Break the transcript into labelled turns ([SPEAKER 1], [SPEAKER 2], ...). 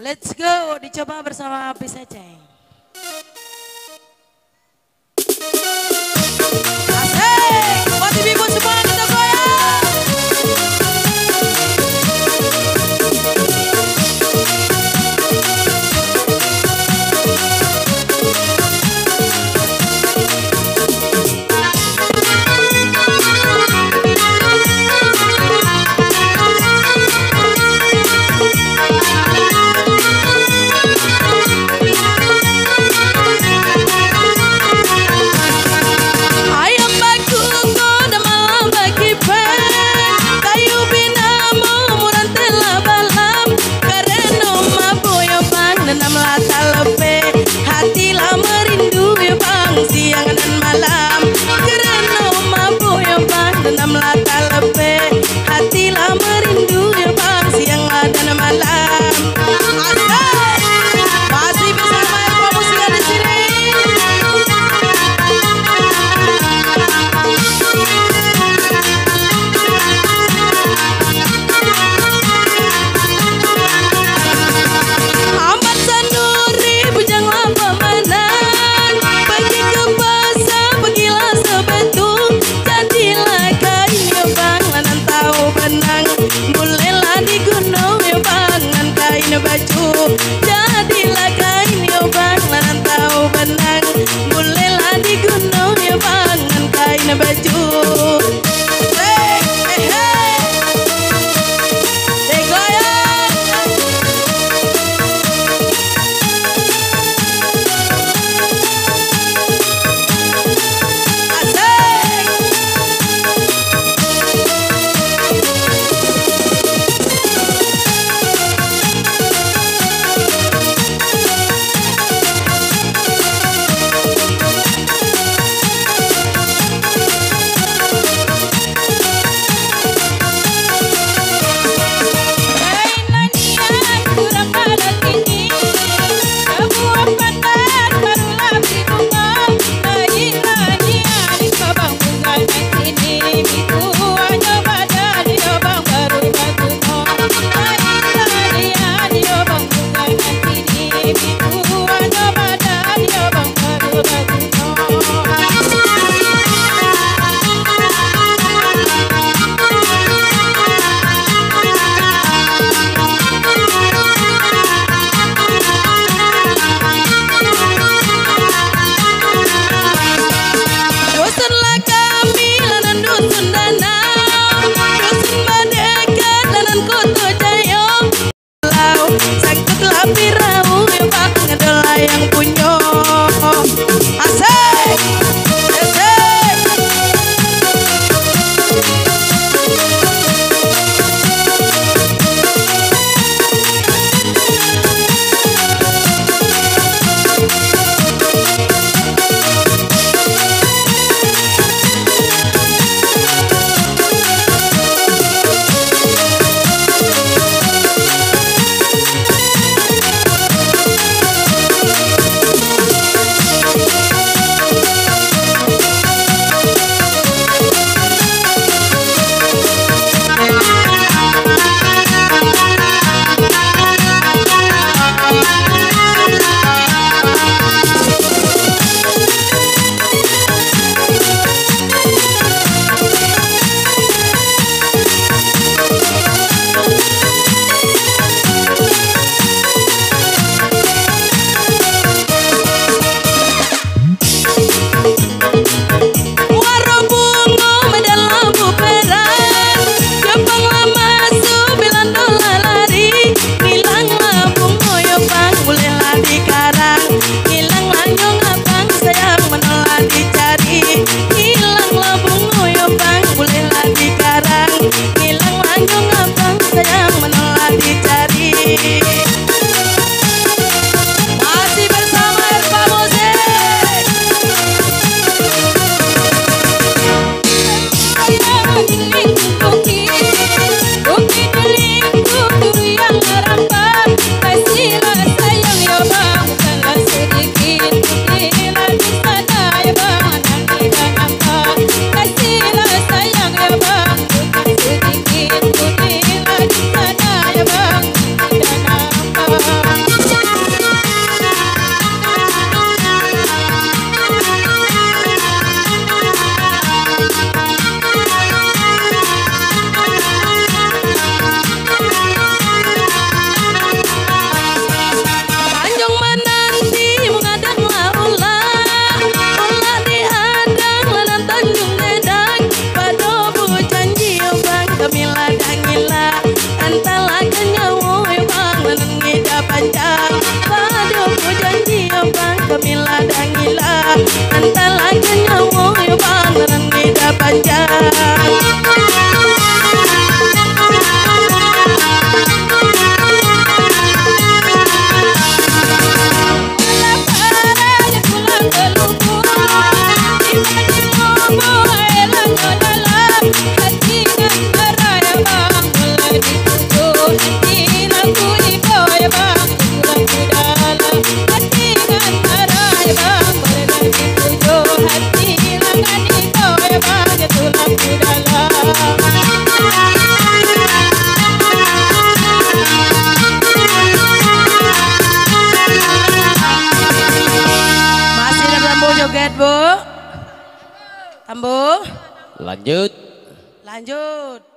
[SPEAKER 1] Let's go, dicoba bersama Pisa bu. Tambu.
[SPEAKER 2] Lanjut.
[SPEAKER 1] Lanjut.